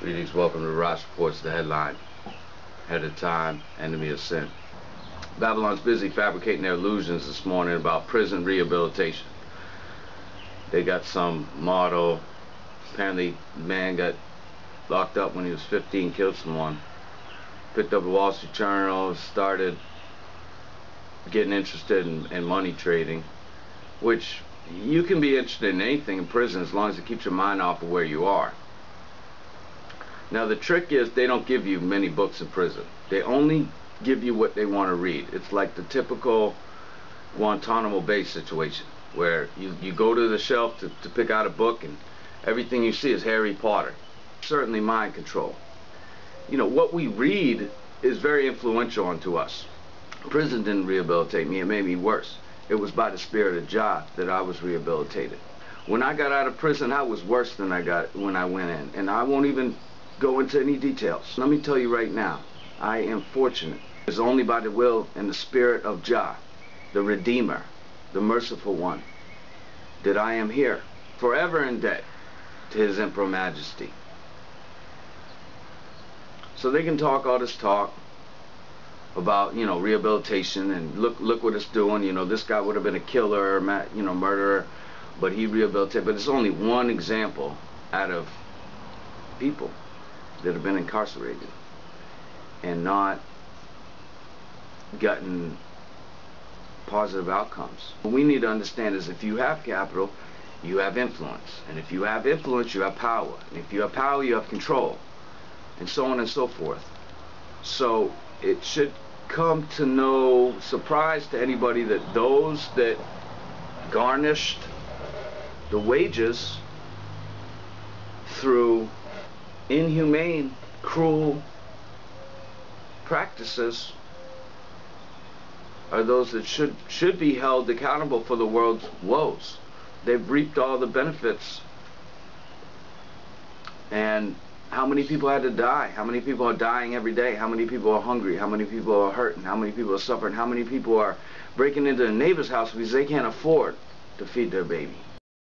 Greetings, welcome to Ras Reports, the headline. Head of time, enemy of sin. Babylon's busy fabricating their illusions this morning about prison rehabilitation. They got some model. Apparently, man got locked up when he was 15, killed someone. Picked up a Wall Street Journal, started getting interested in, in money trading, which you can be interested in anything in prison as long as it keeps your mind off of where you are. Now the trick is they don't give you many books in prison. They only give you what they want to read. It's like the typical Guantanamo Bay situation where you, you go to the shelf to, to pick out a book and everything you see is Harry Potter. Certainly mind control. You know, what we read is very influential onto us. Prison didn't rehabilitate me, it made me worse. It was by the spirit of Jah that I was rehabilitated. When I got out of prison, I was worse than I got when I went in. And I won't even go into any details. Let me tell you right now, I am fortunate. It's only by the will and the spirit of Jah, the Redeemer, the merciful one, that I am here, forever in debt to His Emperor Majesty. So they can talk all this talk, about you know rehabilitation and look look what it's doing. You know this guy would have been a killer, you know murderer, but he rehabilitated. But it's only one example out of people that have been incarcerated and not gotten positive outcomes. What we need to understand is if you have capital, you have influence. And if you have influence, you have power. And if you have power, you have control. And so on and so forth. So it should come to no surprise to anybody that those that garnished the wages through inhumane, cruel practices are those that should should be held accountable for the world's woes. They've reaped all the benefits and how many people had to die? How many people are dying every day? How many people are hungry? How many people are hurting? How many people are suffering? How many people are breaking into a neighbor's house because they can't afford to feed their baby?